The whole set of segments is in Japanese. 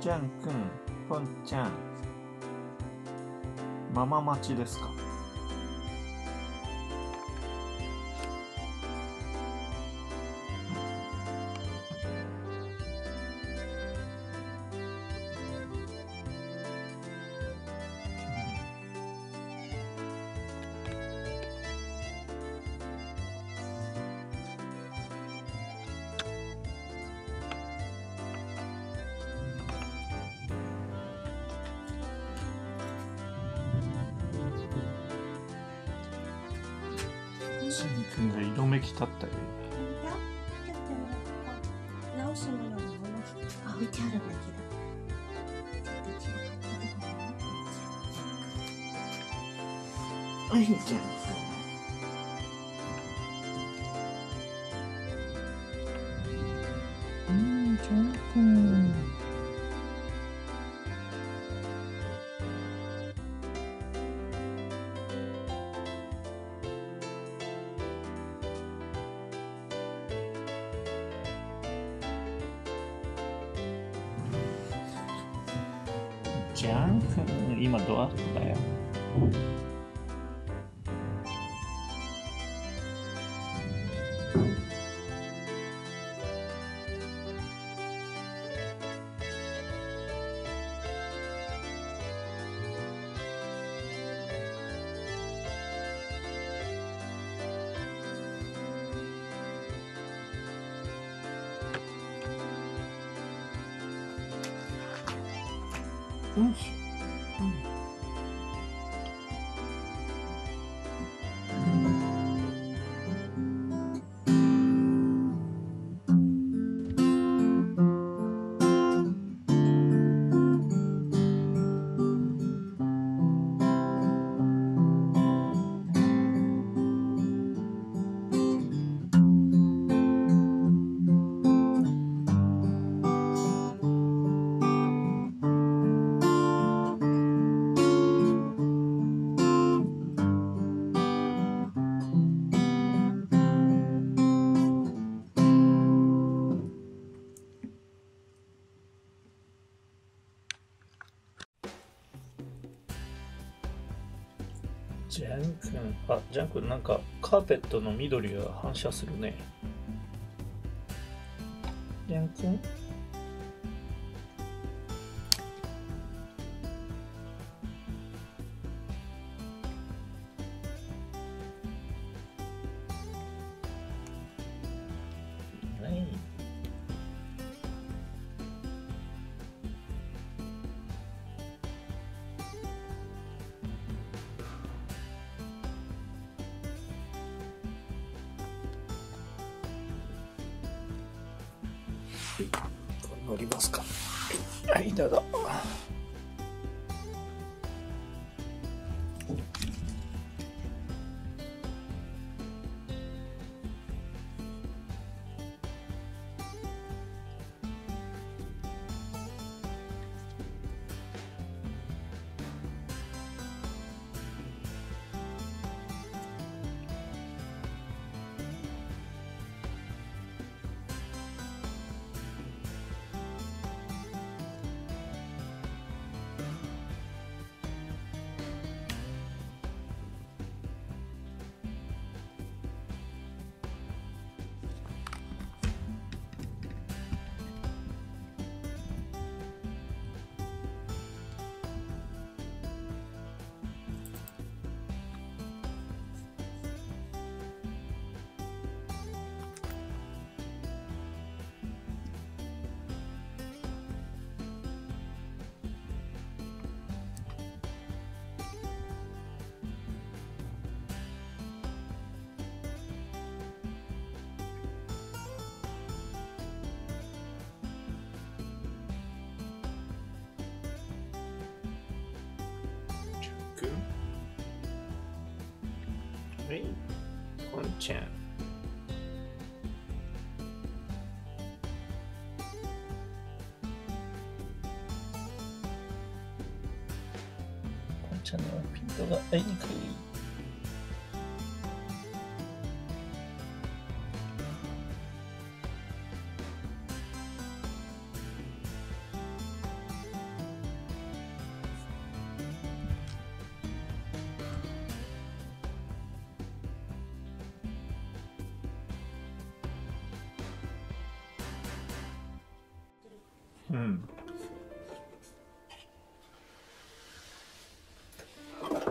ちゃんくん、ぽんちゃん。ママ待ちですか？すみくんが色めき立ったよ。置いてある。だけだ。あい、ちゃ。ん、ちゃん今どうだったよ。し。ジャン君、あ、ジャン君なんかカーペットの緑が反射するね。ジャン君乗りますか。はい、どうぞ。はい、ちゃん。ちゃんのピントが合いにくい。うん。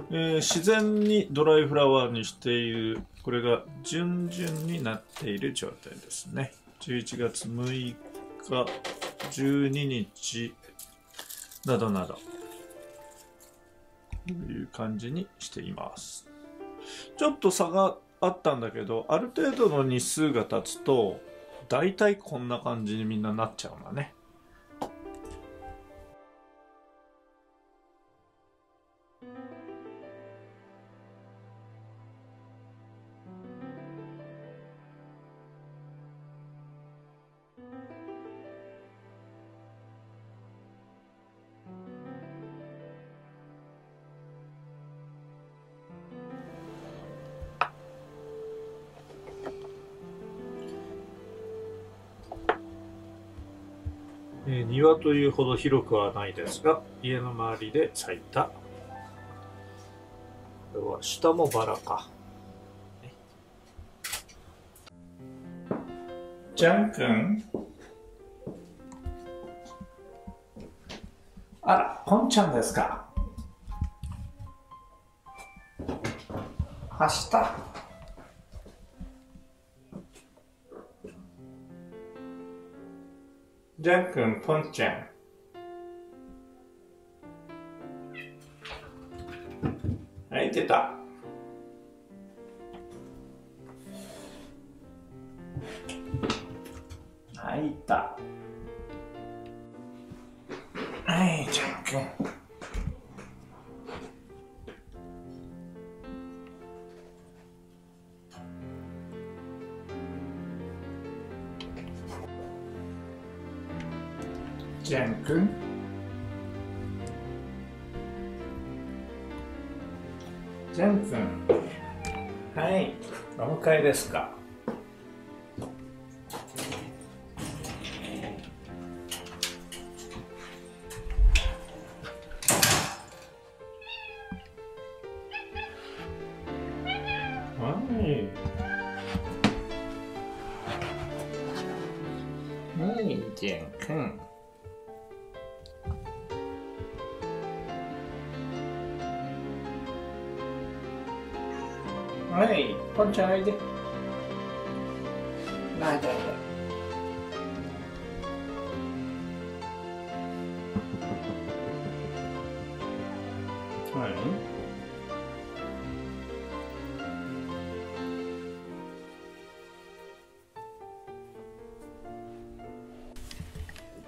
えー自然にドライフラワーにしている、これが順々になっている状態ですね。11月6日、12日、などなど。こういう感じにしています。ちょっと差があったんだけど、ある程度の日数が経つと、大体こんな感じにみんななっちゃうんだね。えー庭というほど広くはないですが、家の周りで咲いた。これは下もバラか。ジャン君あら、ポンちゃんですか明日ジャン君、ポンちゃん。はい、出た。はい、いた。はい、ジャン君。ジャン君。ジャン君。はい、お迎えですか。はい。はい、ジャン君。はい、ポンちゃんおいで。ないでおいで。は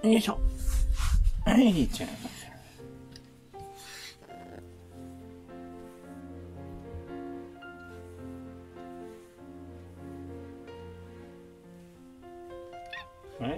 い。よいしょ。はい、じゃあ。は